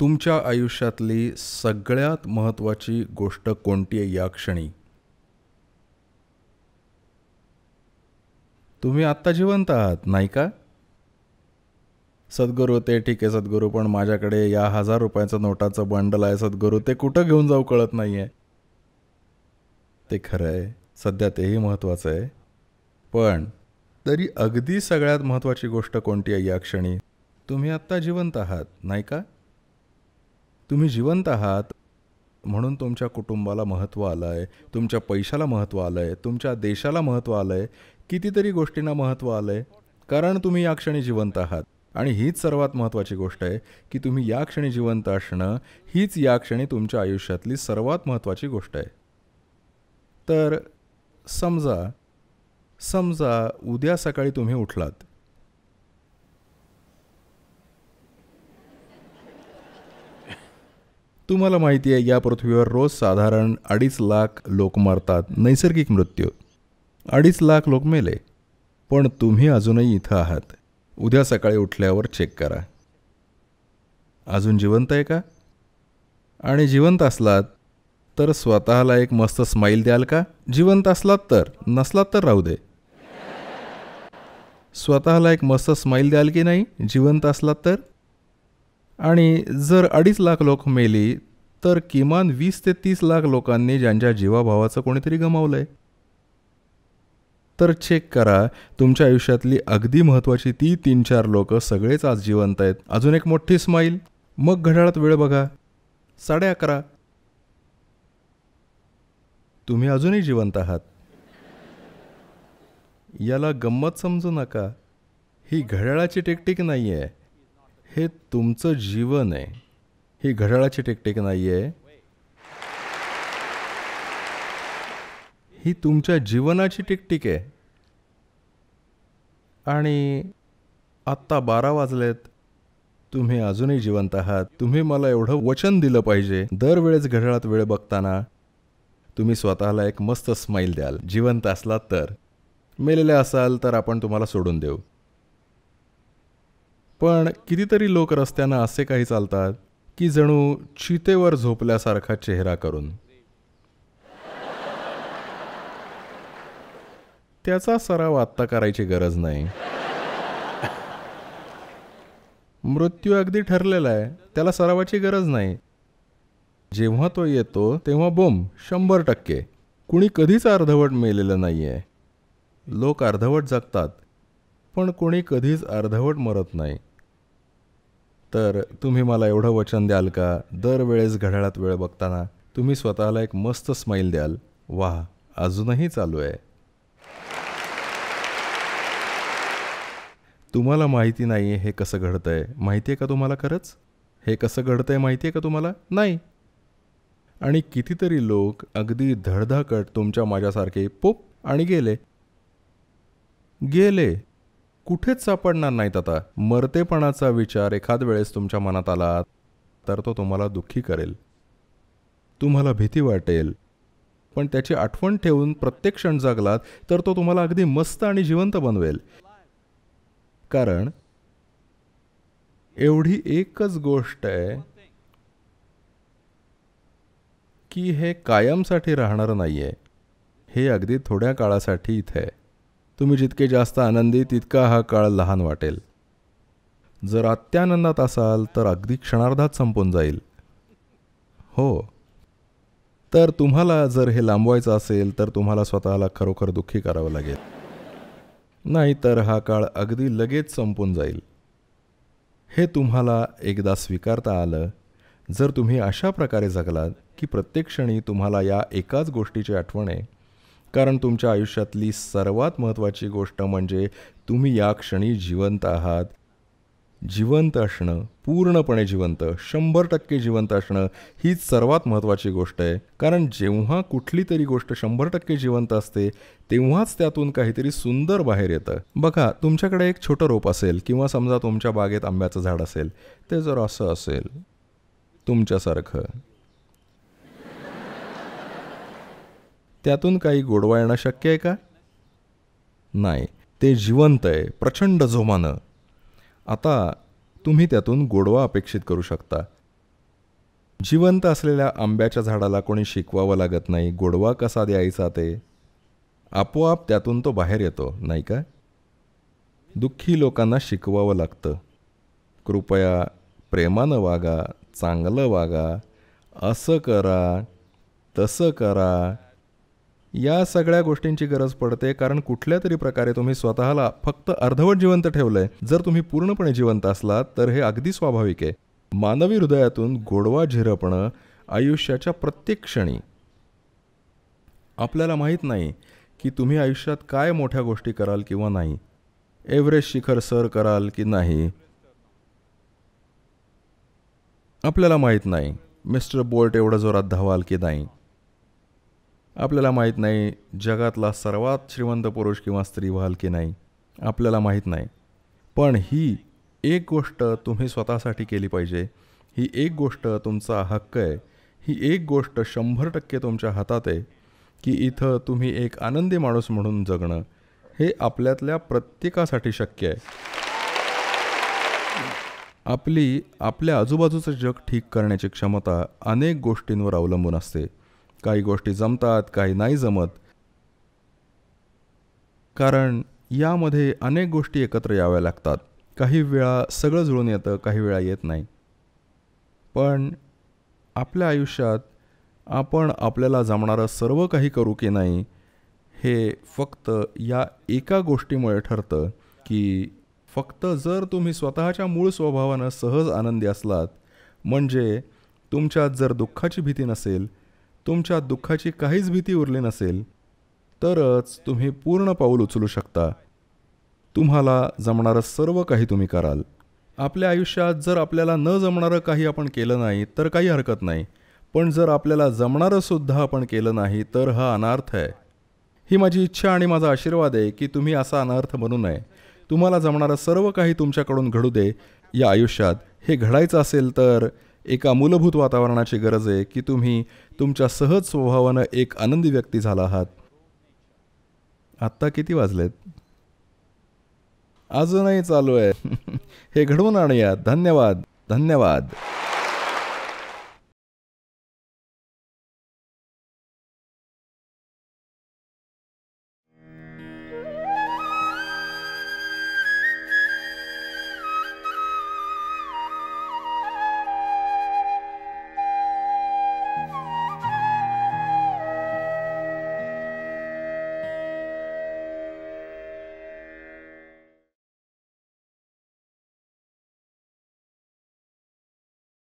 तुमच्या आयुष्यातली सगळ्यात महत्त्वाची गोष्ट कोणती आहे या क्षणी? तुम्ही आत्ता जिवंत आहात नाही का? सद्गुरू ते ठीक आहे सद्गुरू पण माझ्याकडे या हजार रुपयाचं नोटाचं बंडल आहे सद्गुरू ते कुठं घेऊन जाऊ कळत नाही आहे ते खरं आहे सध्या तेही महत्त्वाचं आहे. पण तरी अगदी सगळ्यात महत्त्वाची गोष्ट कोणती आहे या क्षणी? तुम्ही आत्ता जिवंत आहात नाही का? तुम्ही जिवंत आहात म्हणून तुमच्या कुटुंबाला महत्त्व आलं आहे तुमच्या पैशाला महत्त्व आलं आहे तुमच्या देशाला महत्त्व आलं आहे कितीतरी गोष्टींना महत्त्व आलं आहे कारण तुम्ही या क्षणी जिवंत आहात. आणि हीच सर्वात महत्त्वाची गोष्ट आहे की तुम्ही या क्षणी जिवंत असणं हीच या क्षणी तुमच्या आयुष्यातली सर्वात महत्त्वाची गोष्ट आहे. तर समजा समजा उद्या सकाळी तुम्ही उठलात. तुम्हाला माहिती आहे या पृथ्वीवर रोज साधारण अडीच लाख लोक मरतात नैसर्गिक मृत्यू. अडीच लाख लोक मेले पण तुम्ही अजूनही इथं आहात. उद्या सकाळी उठल्यावर चेक करा. अजून जिवंत आहे का? आणि जिवंत असलात तर स्वतःला एक मस्त स्माईल द्याल का? जिवंत असलात तर नसलात तर राहू दे. स्वतःला एक मस्त स्माईल द्याल की नाही? जिवंत असलात तर? आणि जर अडीच लाख लोक मेली तर किमान वीस ते तीस लाख लोकांनी ज्यांच्या जीवाभावाचं कोणीतरी गमावलं आहे तर चेक करा तुमच्या आयुष्यातली अगदी महत्त्वाची ती तीन चार लोक सगळेच आज जिवंत आहेत. अजून एक मोठी स्माईल मग घड्याळात वेळ बघा. साडे अकरा. तुम्ही अजूनही जिवंत आहात. याला गंमत समजू नका. ही घड्याळाची टेकटिक नाही आहे हे तुमचं जीवन आहे. ही घड्याळाची टेकटेक नाही आहे ही तुमच्या जीवनाची टिकटिक आहे. आणि आत्ता बारा वाजलेत. तुम्ही अजूनही जिवंत आहात. तुम्ही मला एवढं वचन दिलं पाहिजे. दरवेळेस घड्याळात वेळ बघताना तुम्ही स्वतःला एक मस्त स्माईल द्याल. जिवंत असलात तर. मेलेले असाल तर आपण तुम्हाला सोडून देऊ. पण कितीतरी लोक रस्त्यानं असे काही चालतात की जणू चितेवर झोपल्यासारखा चेहरा करून. त्याचा सराव आत्ता करायची गरज नाही. मृत्यू अगदी ठरलेला आहे त्याला सरावाची गरज नाही. जेव्हा तो येतो तेव्हा बोम शंभर टक्के. कुणी कधीच अर्धवट मेलेलं नाही आहे लोक अर्धवट जगतात पण कोणी कधीच अर्धवट मरत नाही. तर तुम्ही मला एवढं वचन द्याल का? दरवेळेस घड्याळात वेळ बघताना तुम्ही स्वतःला एक मस्त स्माईल द्याल. वाह अजूनही चालू आहे. तुम्हाला माहिती नाही हे कसं घडतं आहे माहिती आहे का तुम्हाला खरंच? हे कसं घडतं आहे माहिती आहे का तुम्हाला? नाही. आणि कितीतरी लोक अगदी धडधाकट तुमच्या माझ्यासारखे पोप आणि गेले. गेले. कुठेच सापडणार नाहीत आता. मरतेपणाचा विचार एखाद वेळेस तुमच्या मनात आला तर तो तुम्हाला दुःखी करेल. तुम्हाला भीती वाटेल. पण त्याची आठवण ठेवून प्रत्येक क्षण जगलात तर तो तुम्हाला अगदी मस्त आणि जिवंत बनवेल. कारण एवढी एकच गोष्ट आहे की हे कायमसाठी राहणार नाही आहे हे अगदी थोड्या काळासाठी इथे आहे. तुम्ही जितके जास्त आनंदी तितका हा काळ लहान वाटेल. जर अत्यानंदात असाल तर अगदी क्षणार्धात संपून जाईल. हो. तर तुम्हाला जर हे लांबवायचं असेल तर तुम्हाला स्वतःला खरोखर दुःखी करावं लागेल. नाही तर हा काळ अगदी लगेच संपून जाईल. हे तुम्हाला एकदा स्वीकारता आलं जर तुम्ही अशा प्रकारे जगलात की प्रत्येक क्षणी तुम्हाला या एकाच गोष्टीची आठवण आहे कारण तुमच्या आयुष्यातली सर्वात महत्त्वाची गोष्ट म्हणजे तुम्ही या क्षणी जिवंत आहात. जिवंत असणं पूर्णपणे जिवंत शंभर टक्के जिवंत असणं हीच सर्वात महत्त्वाची गोष्ट आहे. कारण जेव्हा कुठली तरी गोष्ट शंभर टक्के जिवंत असते तेव्हाच त्यातून काहीतरी सुंदर बाहेर येतं. बघा तुमच्याकडे एक छोटं रोप असेल किंवा समजा तुमच्या बागेत आंब्याचं झाड असेल ते जर असं असेल तुमच्यासारखं त्यातून काही गोडवा येणं शक्य आहे का? नाही. ते जिवंत आहे प्रचंड जोमानं. आता तुम्ही त्यातून गोडवा अपेक्षित करू शकता. जिवंत असलेल्या आंब्याच्या झाडाला कोणी शिकवावं लागत नाही गोडवा कसा द्यायचा ते? आपोआप त्यातून तो बाहेर येतो नाही का? दुःखी लोकांना शिकवावं लागतं. कृपया प्रेमानं वागा चांगलं वागा असं करा तसं करा या सगळ्या गोष्टींची गरज पडते कारण कुठल्या तरी प्रकारे तुम्ही स्वतःला फक्त अर्धवट जिवंत ठेवलंय. जर तुम्ही पूर्णपणे जिवंत असलात तर हे अगदी स्वाभाविक आहे. मानवी हृदयातून गोडवा झिरपणं आयुष्याच्या प्रत्येक क्षणी. आपल्याला माहीत नाही की तुम्ही आयुष्यात काय मोठ्या गोष्टी कराल किंवा नाही. एव्हरेस्ट शिखर सर कराल की नाही. आपल्याला माहीत नाही मिस्टर बोल्ट एवढं जोरात धावाल की नाही. आपल्याला माहीत नाही जगातला सर्वात श्रीमंत पुरुष किंवा स्त्री व्हाल की नाही आपल्याला माहीत नाही. पण ही एक गोष्ट तुम्ही स्वतःसाठी केली पाहिजे. ही एक गोष्ट तुमचा हक्क आहे. ही एक गोष्ट शंभर टक्के तुमच्या हातात आहे की इथं तुम्ही एक आनंदी माणूस म्हणून जगणं हे आपल्यातल्या प्रत्येकासाठी शक्य आहे. आपली आपल्या आजूबाजूचं जग ठीक करण्याची क्षमता अनेक गोष्टींवर अवलंबून असते. काही गोष्टी जमतात काही नाही जमत. कारण यामध्ये अनेक गोष्टी एकत्र याव्या लागतात. काही वेळा सगळं जुळून येतं काही वेळा येत नाही. पण आपल्या आयुष्यात आपण आपल्याला जमणारं सर्व काही करू की नाही हे फक्त या एका गोष्टीमुळे ठरतं की फक्त जर तुम्ही स्वतःच्या मूळ स्वभावानं सहज आनंदी असलात म्हणजे तुमच्यात जर दुःखाची भीती नसेल तुमच्या दुःखाची काहीच भीती उरली नसेल तरच तुम्ही पूर्ण पाऊल उचलू शकता. तुम्हाला जमणारं सर्व काही तुम्ही कराल. आपल्या आयुष्यात जर आपल्याला न जमणारं काही आपण केलं नाही तर काही हरकत नाही. पण जर आपल्याला जमणारंसुद्धा आपण केलं नाही तर हा अनार्थ आहे. ही माझी इच्छा आणि माझा आशीर्वाद आहे की तुम्ही असा अनर्थ बनू नये. तुम्हाला जमणारं सर्व काही तुमच्याकडून घडू दे. या आयुष्यात हे घडायचं असेल तर एका मूलभूत वातावरणाची गरज आहे की तुम्ही तुमच्या सहज स्वभावानं एक आनंदी व्यक्ती झाला आहात. आत्ता किती वाजलेत? अजूनही चालू आहे. हे घडवून आणूया धन्यवाद. धन्यवाद.